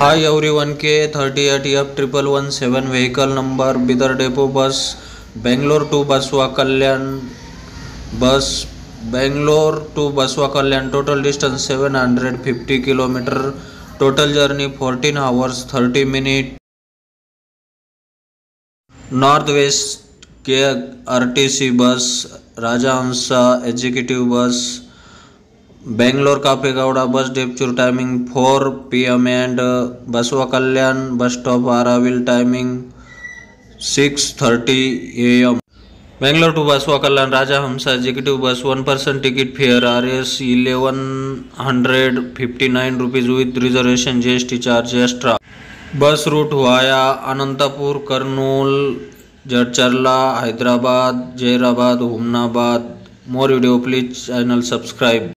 hi everyone K thirty eight F triple one seven vehicle number Bidar depot bus Bangalore to Basavakalyan bus Bangalore to Basavakalyan total distance seven hundred fifty kilometre total journey fourteen hours thirty minute north west K R T C bus Rajahamsa executive bus Bangalore Kempegowda bus departure timing four P M and Basavakalyan bus stop arrival timing six thirty A M Bangalore to Basavakalyan Rajahamsa executive bus one percent ticket fare R S eleven hundred fifty nine rupees with reservation G S T charge extra bus route via Anantapur Kurnool Jadcherla Hyderabad Zaheerabad Humnabad more video please channel subscribe